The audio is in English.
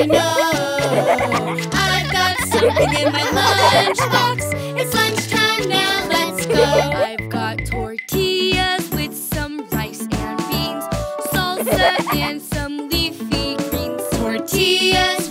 I know. I've got something in my lunchbox. It's lunchtime now, let's go. I've got tortillas with some rice and beans, salsa and some leafy greens. Tortillas